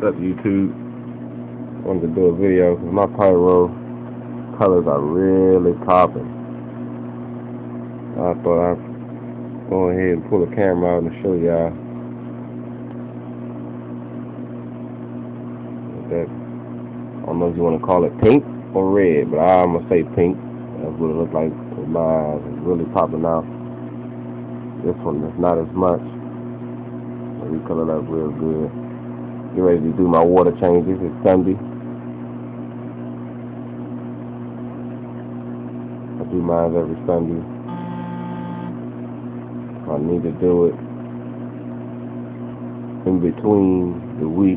What's up, YouTube? Wanted to do a video because my pyro colors are really popping. I thought I'd go ahead and pull the camera out and show y'all. That I don't know if you want to call it pink or red, but I'm gonna say pink. That's what it looks like with my eyes. It's really popping out. This one is not as much. But We color up real good. Get ready to do my water changes. It's Sunday. I do mine every Sunday. I need to do it in between the week.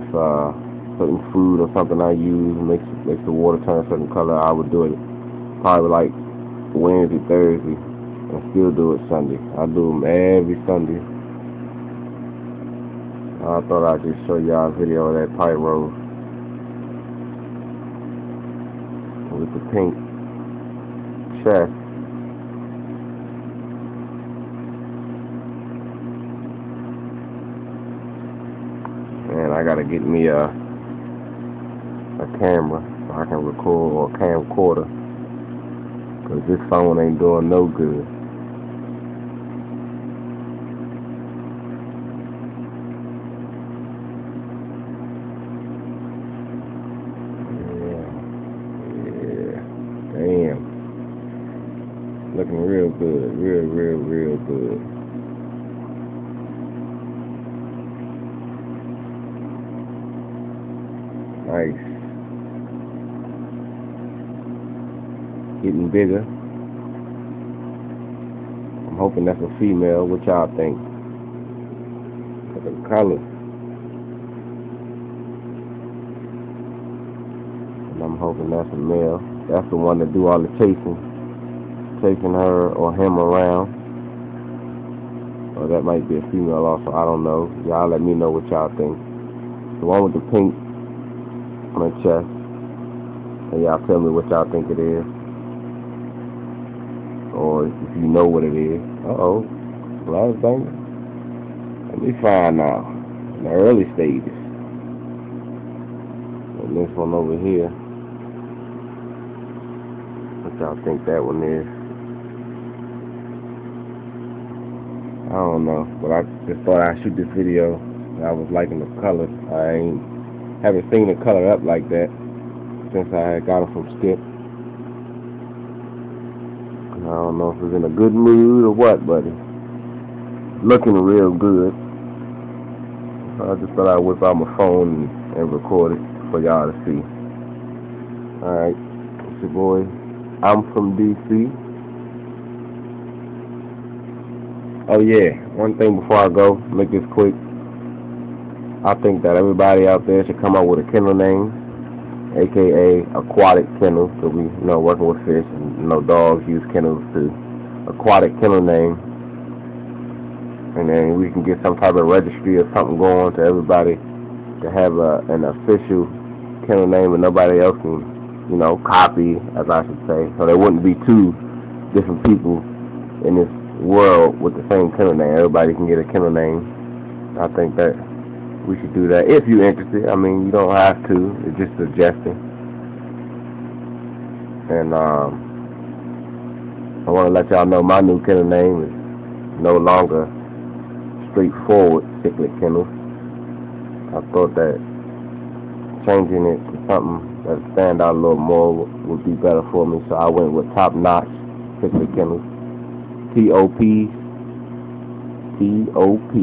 If uh, certain food or something I use makes makes the water turn a certain color, I would do it probably like Wednesday, Thursday, and still do it Sunday. I do them every Sunday. I thought I'd just show y'all a video of that pyro with the pink chest. And I gotta get me a a camera so I can record or camcorder because this phone ain't doing no good. Looking real good. Real, real, real good. Nice. Getting bigger. I'm hoping that's a female. What y'all think? Look at the color. And I'm hoping that's a male. That's the one that do all the chasing, chasing her or him around. Or that might be a female also. I don't know. Y'all let me know what y'all think. The one with the pink on her chest. And y'all tell me what y'all think it is. Or if you know what it is. Uh-oh. Glass banger. Let me find out. In the early stages. And this one over here What y'all think that one is. I don't know, but I just thought I'd shoot this video. I was liking the color. I ain't haven't seen it color up like that since I got it from Skip. I don't know if it's in a good mood or what, buddy. Looking real good. So I just thought I'd whip out my phone and, and record it for y'all to see. Alright, it's your boy I'm from DC. Oh yeah, one thing before I go, make this quick. I think that everybody out there should come up with a kennel name, aka aquatic kennel, so we you know working with fish and you know dogs use kennels too. Aquatic kennel name, and then we can get some type of registry or something going to everybody to have a, an official kennel name, and nobody else can you know, copy, as I should say. So there wouldn't be two different people in this world with the same kennel name. Everybody can get a kennel name. I think that we should do that if you're interested. I mean, you don't have to. It's just suggesting. And um, I want to let y'all know my new kennel name is no longer straightforward Cichlid Kennels. I thought that changing it to something that stand out a little more would be better for me. So I went with Top Notch Cichlid Kennels. T O P T O P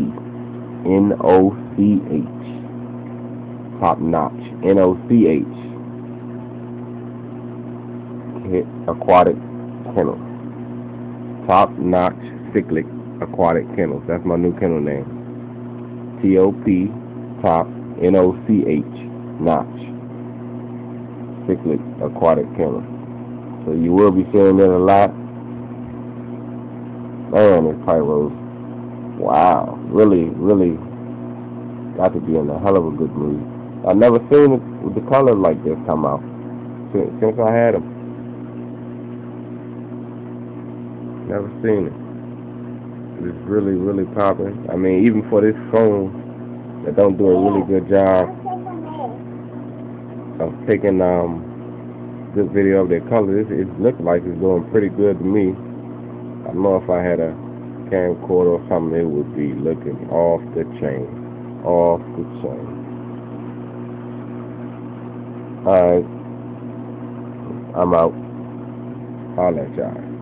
N O C H. Top Notch. N O C H. Aquatic kennel. Top Notch Cichlid Aquatic Kennels. That's my new kennel name. T O P Top N O C H. Notch Cichlid aquatic kennel. So you will be seeing it a lot. Man, this pyros. Wow. Really, really got to be in a hell of a good mood. I've never seen it with the color like this come out since, since I had them. Never seen it. It's really, really popping. I mean, even for this phone, that don't do a really good job of taking um good video of their colors. It, it looks like it's doing pretty good to me. I know if I had a camcorder or something, it would be looking off the chain, off the chain. Alright, I'm out. Holla y'all.